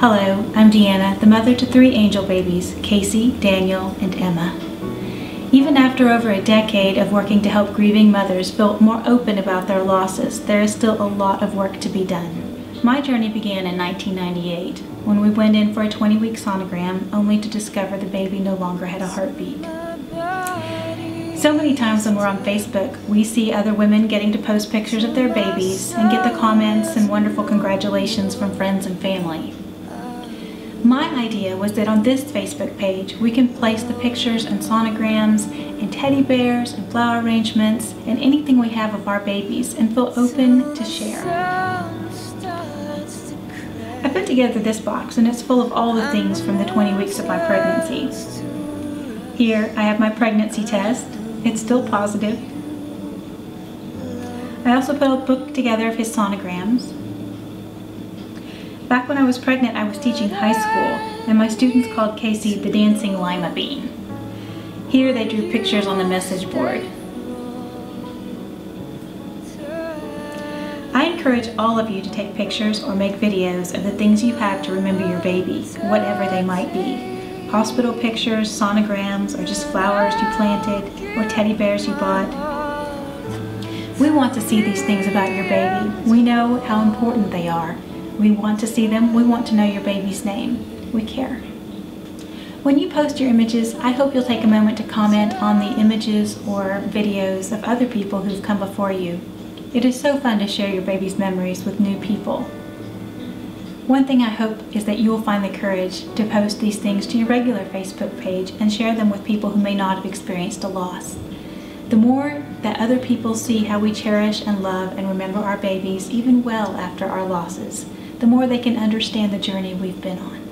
Hello, I'm Deanna, the mother to three angel babies, Casey, Daniel, and Emma. Even after over a decade of working to help grieving mothers feel more open about their losses, there is still a lot of work to be done. My journey began in 1998 when we went in for a 20-week sonogram only to discover the baby no longer had a heartbeat. So many times when we're on Facebook, we see other women getting to post pictures of their babies and get the comments and wonderful congratulations from friends and family. My idea was that on this Facebook page, we can place the pictures and sonograms and teddy bears and flower arrangements and anything we have of our babies and feel open to share. I put together this box and it's full of all the things from the 20 weeks of my pregnancy. Here I have my pregnancy test. It's still positive. I also put a book together of his sonograms Back when I was pregnant, I was teaching high school, and my students called Casey the dancing lima bean. Here they drew pictures on the message board. I encourage all of you to take pictures or make videos of the things you have to remember your baby, whatever they might be. Hospital pictures, sonograms, or just flowers you planted, or teddy bears you bought. We want to see these things about your baby. We know how important they are, we want to see them. We want to know your baby's name. We care. When you post your images, I hope you'll take a moment to comment on the images or videos of other people who've come before you. It is so fun to share your baby's memories with new people. One thing I hope is that you will find the courage to post these things to your regular Facebook page and share them with people who may not have experienced a loss. The more that other people see how we cherish and love and remember our babies even well after our losses, the more they can understand the journey we've been on.